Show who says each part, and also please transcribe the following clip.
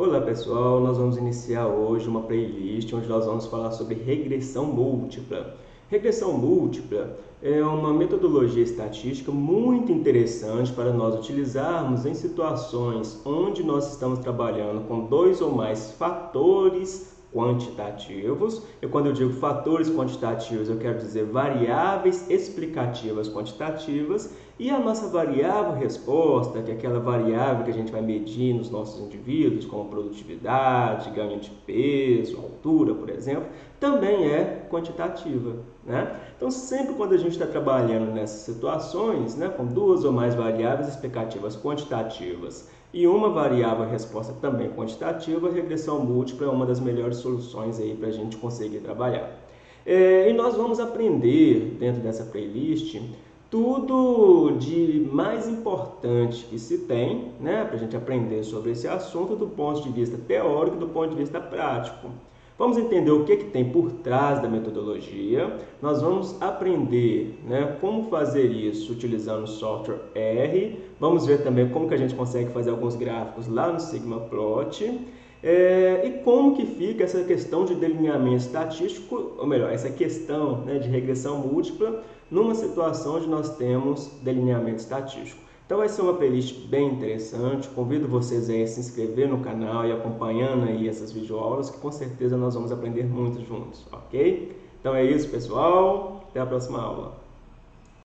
Speaker 1: Olá pessoal, nós vamos iniciar hoje uma playlist onde nós vamos falar sobre regressão múltipla. Regressão múltipla é uma metodologia estatística muito interessante para nós utilizarmos em situações onde nós estamos trabalhando com dois ou mais fatores quantitativos. E quando eu digo fatores quantitativos, eu quero dizer variáveis explicativas quantitativas e a nossa variável resposta, que é aquela variável que a gente vai medir nos nossos indivíduos, como produtividade, ganho de peso, altura, por exemplo, também é quantitativa. Né? Então, sempre quando a gente está trabalhando nessas situações, né, com duas ou mais variáveis explicativas quantitativas e uma variável resposta também quantitativa, regressão múltipla é uma das melhores soluções aí para a gente conseguir trabalhar. É, e nós vamos aprender dentro dessa playlist tudo de mais importante que se tem, né, para a gente aprender sobre esse assunto do ponto de vista teórico do ponto de vista prático. Vamos entender o que, que tem por trás da metodologia. Nós vamos aprender né, como fazer isso utilizando o software R. Vamos ver também como que a gente consegue fazer alguns gráficos lá no Sigma Plot. É, e como que fica essa questão de delineamento estatístico, ou melhor, essa questão né, de regressão múltipla numa situação onde nós temos delineamento estatístico. Então vai ser uma playlist bem interessante, convido vocês a se inscrever no canal e acompanhando aí essas videoaulas que com certeza nós vamos aprender muito juntos, ok? Então é isso pessoal, até a próxima aula.